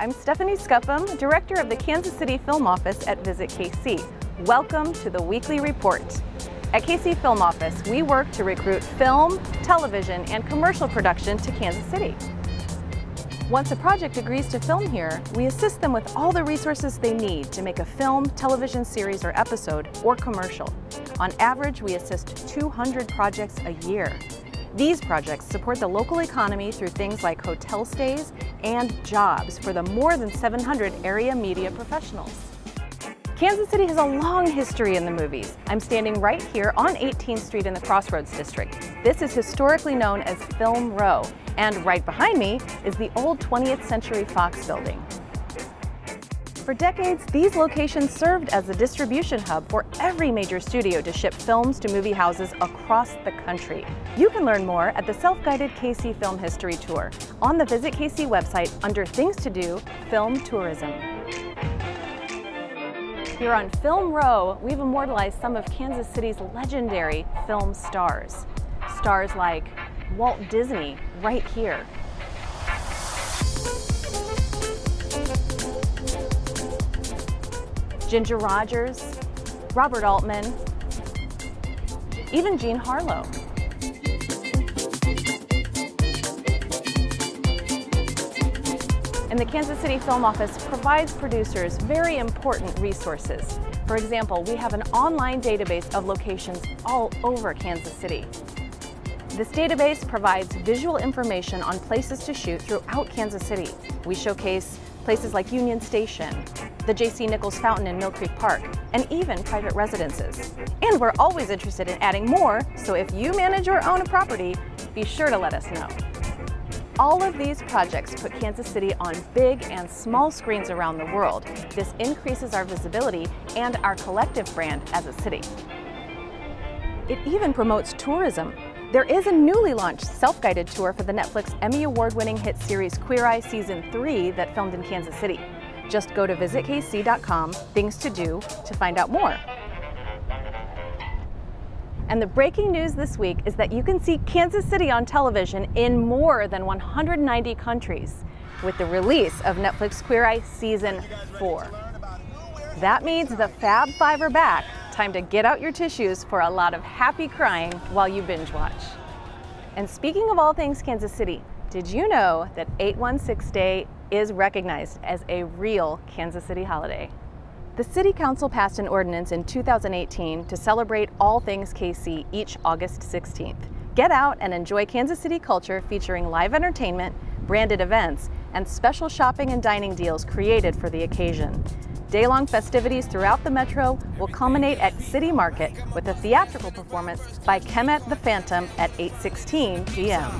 I'm Stephanie Scupham, Director of the Kansas City Film Office at Visit KC. Welcome to the Weekly Report. At KC Film Office, we work to recruit film, television, and commercial production to Kansas City. Once a project agrees to film here, we assist them with all the resources they need to make a film, television series or episode, or commercial. On average, we assist 200 projects a year. These projects support the local economy through things like hotel stays and jobs for the more than 700 area media professionals. Kansas City has a long history in the movies. I'm standing right here on 18th Street in the Crossroads District. This is historically known as Film Row, and right behind me is the old 20th Century Fox building. For decades, these locations served as a distribution hub for every major studio to ship films to movie houses across the country. You can learn more at the self-guided KC Film History Tour on the Visit KC website under Things to Do, Film Tourism. Here on Film Row, we've immortalized some of Kansas City's legendary film stars. Stars like Walt Disney, right here, Ginger Rogers, Robert Altman, even Jean Harlow. And the Kansas City Film Office provides producers very important resources. For example, we have an online database of locations all over Kansas City. This database provides visual information on places to shoot throughout Kansas City. We showcase places like Union Station, the J.C. Nichols Fountain in Mill Creek Park, and even private residences. And we're always interested in adding more, so if you manage or own a property, be sure to let us know. All of these projects put Kansas City on big and small screens around the world. This increases our visibility and our collective brand as a city. It even promotes tourism. There is a newly launched self-guided tour for the Netflix Emmy Award-winning hit series Queer Eye Season 3 that filmed in Kansas City. Just go to visitkc.com, things to do, to find out more. And the breaking news this week is that you can see Kansas City on television in more than 190 countries with the release of Netflix Queer Eye Season 4. That means the Fab Five are back. Time to get out your tissues for a lot of happy crying while you binge watch. And speaking of all things Kansas City, did you know that 816 Day is recognized as a real Kansas City holiday? The City Council passed an ordinance in 2018 to celebrate all things KC each August 16th. Get out and enjoy Kansas City culture featuring live entertainment, branded events, and special shopping and dining deals created for the occasion. Day-long festivities throughout the metro will culminate at City Market with a theatrical performance by Kemet the Phantom at 8.16 p.m.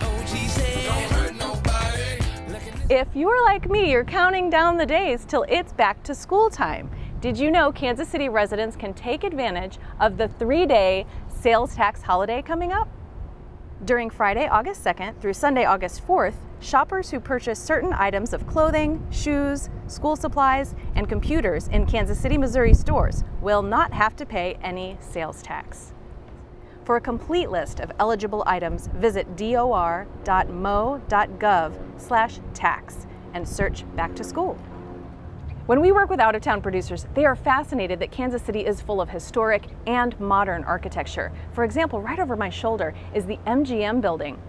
If you're like me, you're counting down the days till it's back to school time. Did you know Kansas City residents can take advantage of the three-day sales tax holiday coming up? During Friday, August 2nd through Sunday, August 4th, shoppers who purchase certain items of clothing, shoes, school supplies, and computers in Kansas City, Missouri stores will not have to pay any sales tax. For a complete list of eligible items, visit dor.mo.gov slash tax and search Back to School. When we work with out-of-town producers, they are fascinated that Kansas City is full of historic and modern architecture. For example, right over my shoulder is the MGM building,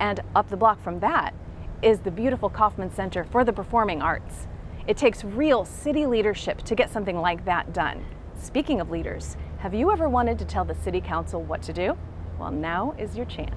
and up the block from that is the beautiful Kauffman Center for the Performing Arts. It takes real city leadership to get something like that done. Speaking of leaders, have you ever wanted to tell the City Council what to do? Well, now is your chance.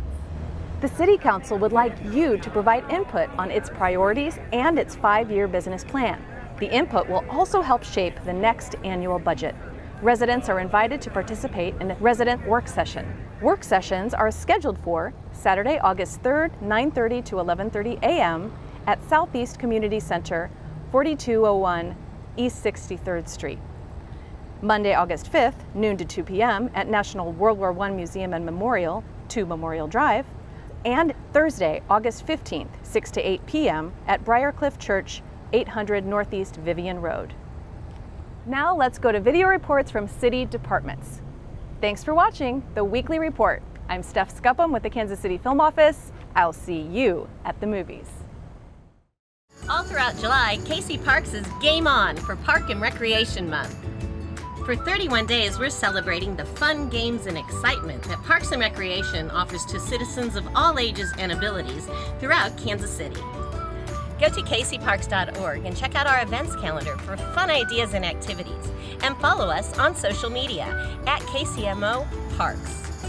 The City Council would like you to provide input on its priorities and its five-year business plan. The input will also help shape the next annual budget. Residents are invited to participate in a resident work session. Work sessions are scheduled for Saturday, August 3rd, 9.30 to 11.30 a.m. at Southeast Community Center, 4201 East 63rd Street. Monday, August 5th, noon to 2 p.m. at National World War I Museum and Memorial, 2 Memorial Drive, and Thursday, August 15th, 6 to 8 p.m. at Briarcliff Church, 800 Northeast Vivion Road. Now let's go to video reports from city departments. Thanks for watching the Weekly Report. I'm Steph Scupham with the Kansas City Film Office. I'll see you at the movies. All throughout July, KC Parks is game on for Park and Recreation Month. For 31 days, we're celebrating the fun, games, and excitement that Parks and Recreation offers to citizens of all ages and abilities throughout Kansas City. Go to kcparks.org and check out our events calendar for fun ideas and activities. And follow us on social media at KCMO Parks.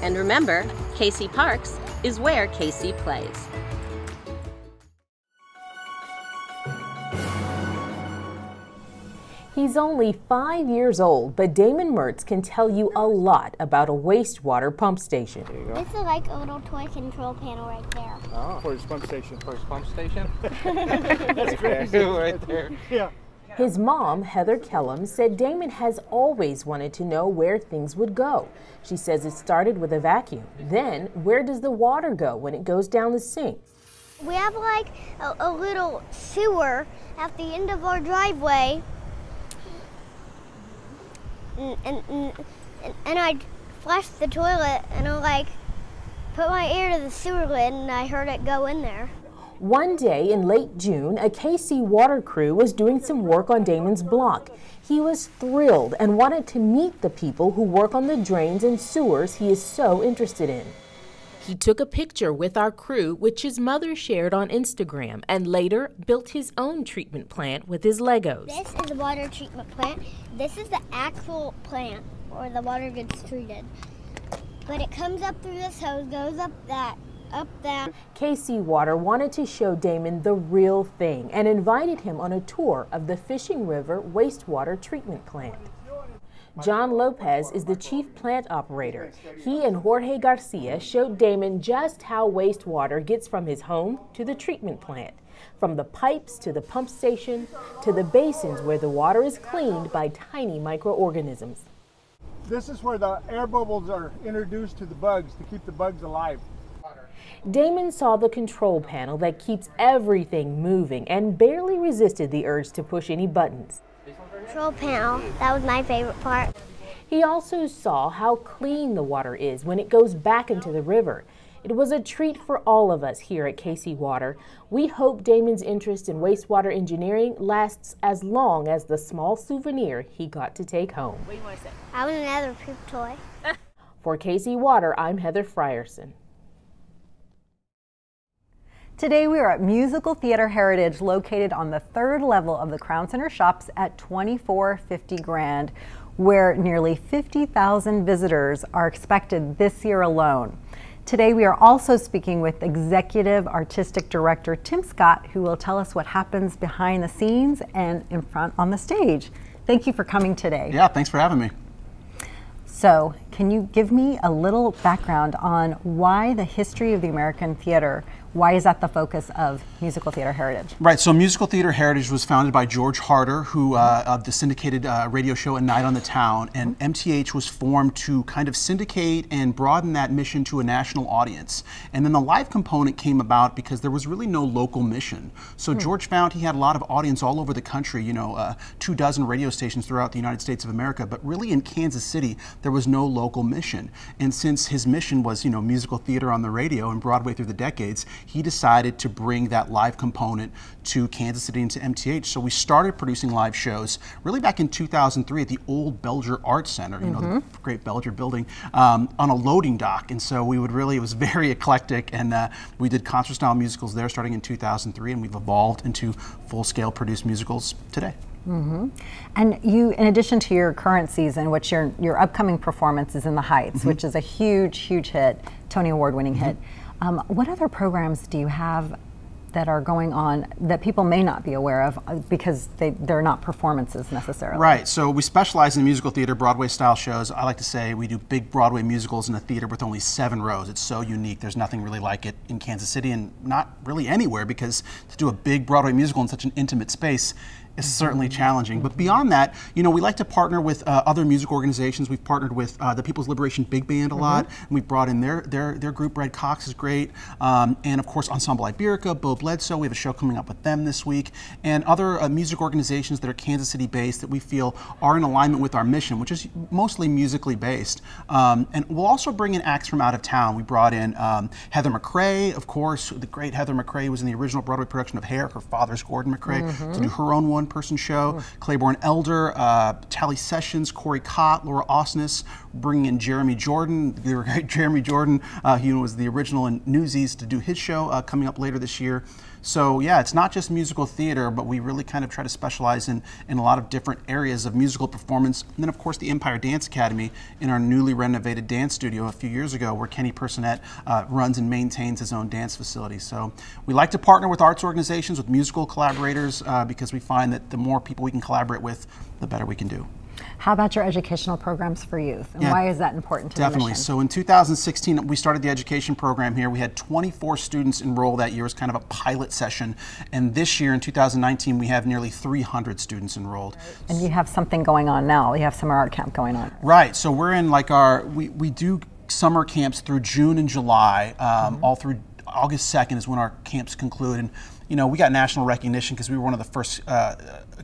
And remember, KC Parks is where KC plays. He's only five years old, but Damon Mertz can tell you a lot about a wastewater pump station. This is like a little toy control panel right there. Oh, for his pump station. For his pump station? That's crazy. right there. Yeah. His mom, Heather Kellum, said Damon has always wanted to know where things would go. She says it started with a vacuum. Then, where does the water go when it goes down the sink? We have like a, a little sewer at the end of our driveway. And, and, and, I flushed the toilet and I like put my ear to the sewer lid and I heard it go in there. One day in late June, a KC water crew was doing some work on Damon's block. He was thrilled and wanted to meet the people who work on the drains and sewers he is so interested in. He took a picture with our crew, which his mother shared on Instagram, and later built his own treatment plant with his Legos. This is the water treatment plant. This is the actual plant where the water gets treated. But it comes up through this hose, goes up that, up that. KC Water wanted to show Damon the real thing and invited him on a tour of the Fishing River wastewater treatment plant. John Lopez is the chief plant operator. He and Jorge Garcia showed Damon just how wastewater gets from his home to the treatment plant, from the pipes to the pump station to the basins where the water is cleaned by tiny microorganisms. This is where the air bubbles are introduced to the bugs to keep the bugs alive. Damon saw the control panel that keeps everything moving and barely resisted the urge to push any buttons. Control panel, that was my favorite part. He also saw how clean the water is when it goes back into the river. It was a treat for all of us here at KC Water. We hope Damon's interest in wastewater engineering lasts as long as the small souvenir he got to take home. What do you want to say? I was another poop toy. For KC Water, I'm Heather Frierson. Today we are at Musical Theater Heritage located on the third level of the Crown Center shops at 2450 Grand where nearly 50,000 visitors are expected this year alone. Today we are also speaking with Executive Artistic Director Tim Scott who will tell us what happens behind the scenes and in front on the stage. Thank you for coming today. Yeah, thanks for having me. So, can you give me a little background on why the history of the American theater why is that the focus of Musical Theater Heritage? Right, so Musical Theater Heritage was founded by George Harder, who uh, of the syndicated uh, radio show A Night on the Town, and MTH was formed to kind of syndicate and broaden that mission to a national audience. And then the live component came about because there was really no local mission. So hmm. George found he had a lot of audience all over the country, you know, uh, two dozen radio stations throughout the United States of America, but really in Kansas City, there was no local mission. And since his mission was, you know, musical theater on the radio and Broadway through the decades, he decided to bring that live component to Kansas City and to MTH. So we started producing live shows really back in 2003 at the old Belger Art Center, you mm -hmm. know, the mm-hmm. great Belger building, um, on a loading dock. And so we would really, it was very eclectic. And uh, we did concert style musicals there starting in 2003, and we've evolved into full scale produced musicals today. Mm -hmm. And you, in addition to your current season, which your your upcoming performance is in the Heights, mm -hmm. which is a huge, huge hit, Tony Award winning hit. Mm-hmm. Um, what other programs do you have that are going on that people may not be aware of uh, because they, they're not performances necessarily. Right. So we specialize in musical theater, Broadway style shows. I like to say we do big Broadway musicals in a theater with only seven rows. It's so unique. There's nothing really like it in Kansas City and not really anywhere because to do a big Broadway musical in such an intimate space is certainly challenging. But beyond that, you know, we like to partner with uh, other music organizations. We've partnered with uh, the People's Liberation Big Band a lot, and we've brought in their their their group. Brad Cox is great, um, and of course Ensemble Iberica, Beau Bledsoe. We have a show coming up with them this week, and other uh, music organizations that are Kansas City based that we feel are in alignment with our mission, which is mostly musically based. Um, and we'll also bring in acts from out of town. We brought in um, Heather MacRae, of course. The great Heather MacRae was in the original Broadway production of Hair. Her father's Gordon MacRae to do her own one one-person show. Claiborne Elder, uh, Tally Sessions, Corey Cott, Laura Osnes, bringing in Jeremy Jordan. Great Jeremy Jordan, uh, he was the original in Newsies to do his show uh, coming up later this year. So yeah, it's not just musical theater, but we really kind of try to specialize in, in a lot of different areas of musical performance. And then of course the Empire Dance Academy in our newly renovated dance studio a few years ago where Kenny Personette uh, runs and maintains his own dance facility. So we like to partner with arts organizations, with musical collaborators, uh, because we find that the more people we can collaborate with, the better we can do. How about your educational programs for youth, and Yeah, why is that important to Definitely. So in 2016, we started the education program here. We had 24 students enroll that year as kind of a pilot session. And this year, in 2019, we have nearly 300 students enrolled. and you have something going on now. You have summer art camp going on. Right. So we're in like our, we, we do summer camps through June and July, um, all through August 2nd is when our camps conclude. And, you know, we got national recognition because we were one of the first uh,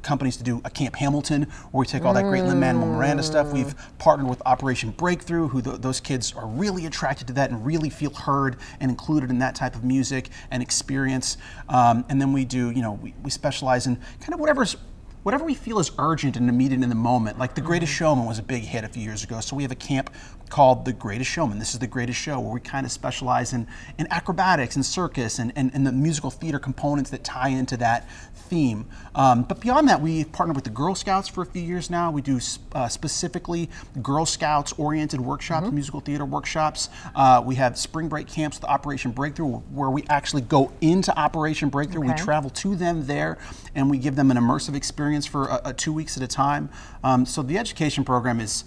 companies to do a Camp Hamilton where we take all that great Lin-Manuel Miranda stuff. We've partnered with Operation Breakthrough, who th- those kids are really attracted to that and really feel heard and included in that type of music and experience. Um, and then we do, you know, we, we specialize in kind of whatever's whatever we feel is urgent and immediate in the moment. Like The Greatest Showman was a big hit a few years ago. So we have a camp called The Greatest Showman. This is the greatest show where we kind of specialize in, in acrobatics and circus and, and, and the musical theater components that tie into that theme. Um, but beyond that, we've partnered with the Girl Scouts for a few years now. We do uh, specifically Girl Scouts oriented workshops, musical theater workshops. Uh, we have spring break camps with Operation Breakthrough where we actually go into Operation Breakthrough. We travel to them there and we give them an immersive experience for a, a two weeks at a time. Um, so the education program is.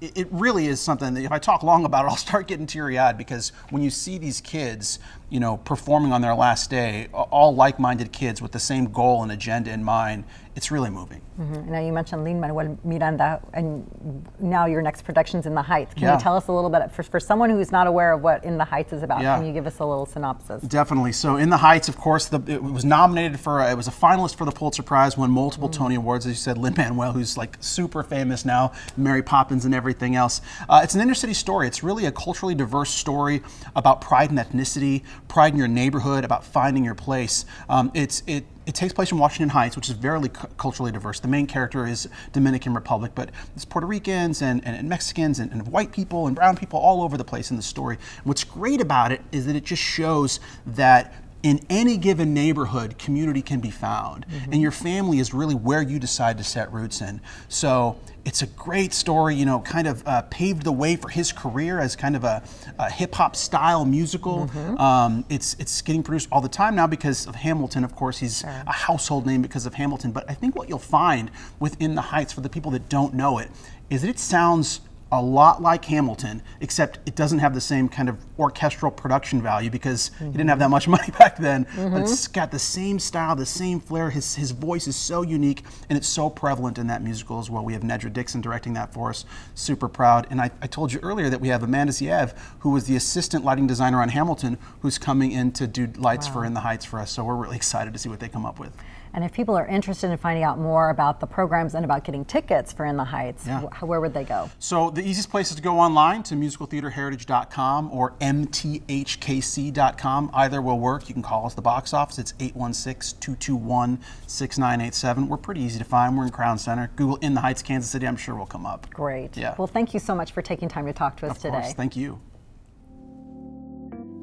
It really is something that if I talk long about it, I'll start getting teary eyed because when you see these kids, you know, performing on their last day, all like minded kids with the same goal and agenda in mind, it's really moving. Mhm. Now you mentioned Lin Manuel Miranda, and now your next production's In the Heights. Can Yeah. you tell us a little bit for, for someone who's not aware of what In the Heights is about? Yeah. Can you give us a little synopsis? Definitely. So, In the Heights, of course, the, it was nominated for. It was a finalist for the Pulitzer Prize. Won multiple Tony Awards, as you said. Lin Manuel, who's like super famous now, Mary Poppins and everything else. Uh, it's an inner city story. It's really a culturally diverse story about pride and ethnicity, pride in your neighborhood, about finding your place. Um, it's it. It takes place in Washington Heights, which is very culturally diverse. The main character is Dominican Republic, but it's Puerto Ricans and, and, and Mexicans and, and white people and brown people all over the place in the story. What's great about it is that it just shows that in any given neighborhood, community can be found. And your family is really where you decide to set roots in. So it's a great story, you know, kind of uh, paved the way for his career as kind of a, a hip hop style musical. Um, it's, it's getting produced all the time now because of Hamilton. Of course, he's a household name because of Hamilton. But I think what you'll find within the Heights, for the people that don't know it, is that it sounds a lot like Hamilton, except it doesn't have the same kind of orchestral production value because he didn't mm-hmm. have that much money back then. But mm-hmm. it's got the same style, the same flair. His, his voice is so unique and it's so prevalent in that musical as well. We have Nedra Dixon directing that for us. Super proud. And I, I told you earlier that we have Amanda Zieve, who was the assistant lighting designer on Hamilton, who's coming in to do lights for In the Heights for us. So we're really excited to see what they come up with. And if people are interested in finding out more about the programs and about getting tickets for In the Heights, Yeah. where would they go? So the easiest place is to go online to musicaltheaterheritage.com or mthkc.com. Either will work. You can call us the box office. It's 816-221-6987. We're pretty easy to find. We're in Crown Center. Google In the Heights, Kansas City. I'm sure we'll come up. Great. Yeah. Well, thank you so much for taking time to talk to us Of today. course. Thank you.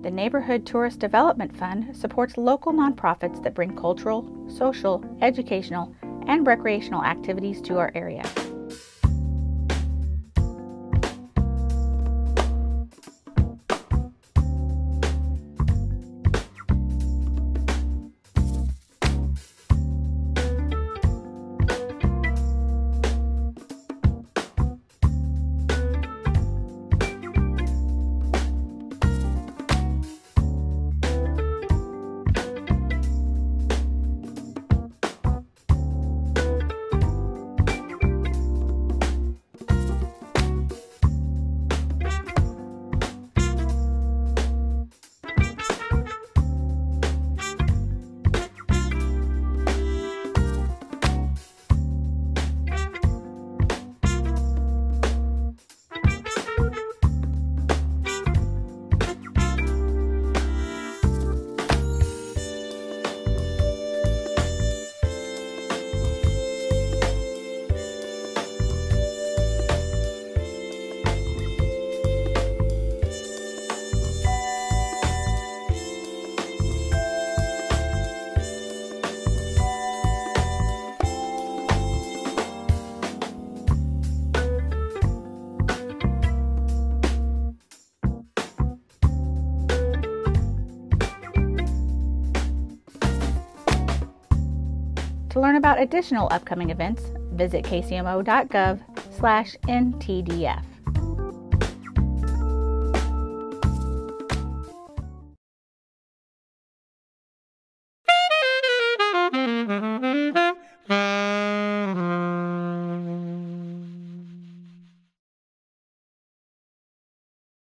The Neighborhood Tourist Development Fund supports local nonprofits that bring cultural, social, educational, and recreational activities to our area. Out additional upcoming events, visit kcmo.gov/ntdf.